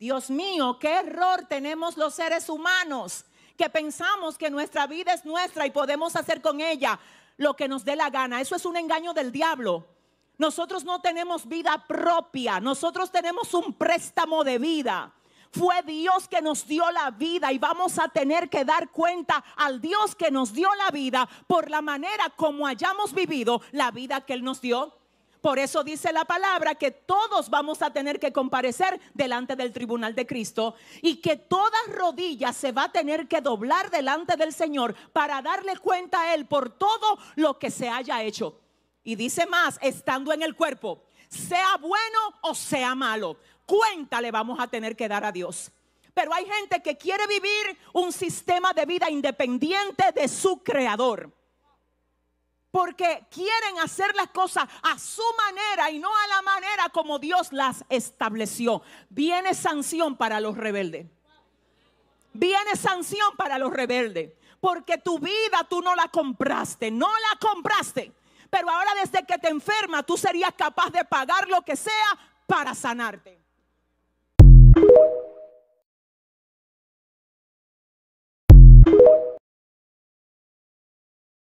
Dios mío, qué error tenemos los seres humanos que pensamos que nuestra vida es nuestra y podemos hacer con ella lo que nos dé la gana. Eso es un engaño del diablo. Nosotros no tenemos vida propia, nosotros tenemos un préstamo de vida. Fue Dios que nos dio la vida y vamos a tener que dar cuenta al Dios que nos dio la vida por la manera como hayamos vivido la vida que Él nos dio. Por eso dice la palabra que todos vamos a tener que comparecer delante del tribunal de Cristo y que toda rodilla se va a tener que doblar delante del Señor para darle cuenta a Él por todo lo que se haya hecho. Y dice más, estando en el cuerpo, sea bueno o sea malo, cuenta le vamos a tener que dar a Dios. Pero hay gente que quiere vivir un sistema de vida independiente de su creador porque quieren hacer las cosas a su manera y no a la manera como Dios las estableció. Viene sanción para los rebeldes. Viene sanción para los rebeldes. Porque tu vida tú no la compraste, no la compraste. Pero ahora desde que te enferma tú serías capaz de pagar lo que sea para sanarte.